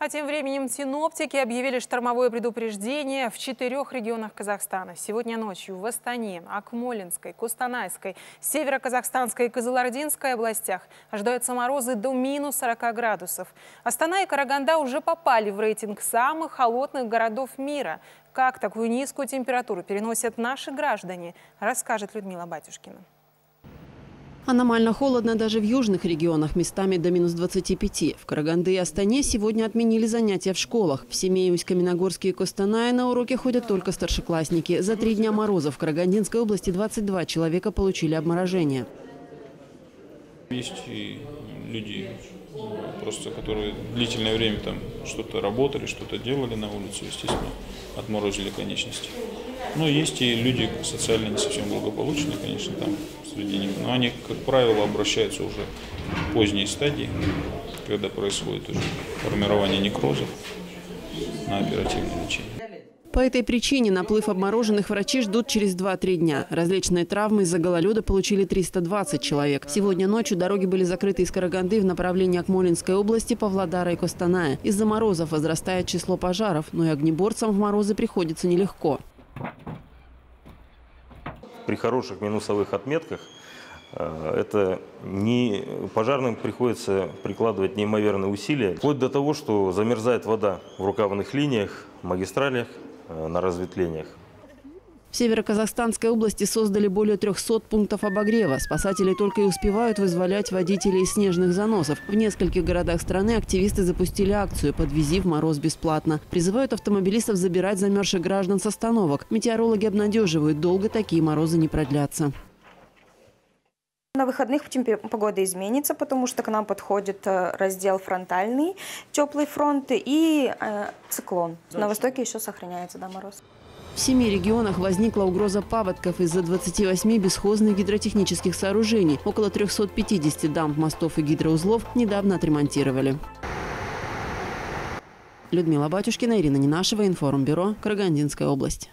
А тем временем синоптики объявили штормовое предупреждение в четырех регионах Казахстана. Сегодня ночью в Астане, Акмолинской, Кустанайской, Северо-Казахстанской и Казалардинской областях ожидаются морозы до минус 40 градусов. Астана и Караганда уже попали в рейтинг самых холодных городов мира. Как такую низкую температуру переносят наши граждане, расскажет Людмила Батюшкина. Аномально холодно даже в южных регионах, местами до минус 25. В Караганде и Астане сегодня отменили занятия в школах. В Семеюсь, Каменогорске и Костанае на уроки ходят только старшеклассники. За три дня морозов в Карагандинской области 22 человека получили обморожение. Есть и люди, просто которые длительное время там что-то работали, что-то делали на улице, естественно, отморозили конечности. Но есть и люди социально не совсем благополучные, конечно, там среди них. Но они, как правило, обращаются уже в поздней стадии, когда происходит уже формирование некрозов на оперативное лечение. По этой причине наплыв обмороженных врачи ждут через 2-3 дня. Различные травмы из-за гололеда получили 320 человек. Сегодня ночью дороги были закрыты из Караганды в направлении Акмолинской области, Павлодара и Костаная. Из-за морозов возрастает число пожаров, но и огнеборцам в морозы приходится нелегко. При хороших минусовых отметках э, это не, пожарным приходится прикладывать неимоверные усилия, вплоть до того, что замерзает вода в рукавных линиях, магистралях, э, на разветвлениях. В Северо-Казахстанской области создали более 300 пунктов обогрева. Спасатели только и успевают вызволять водителей из снежных заносов. В нескольких городах страны активисты запустили акцию «Подвези в мороз бесплатно». Призывают автомобилистов забирать замерзших граждан с остановок. Метеорологи обнадеживают, долго такие морозы не продлятся. На выходных погода изменится, потому что к нам подходит э, раздел фронтальный, теплый фронт и э, циклон. На востоке еще сохраняется да, мороз. В семи регионах возникла угроза паводков из-за 28 бесхозных гидротехнических сооружений. Около 350 дамб, мостов и гидроузлов недавно отремонтировали. Людмила Батюшкина, Ирина Нинашева, Информбюро, Карагандинская область.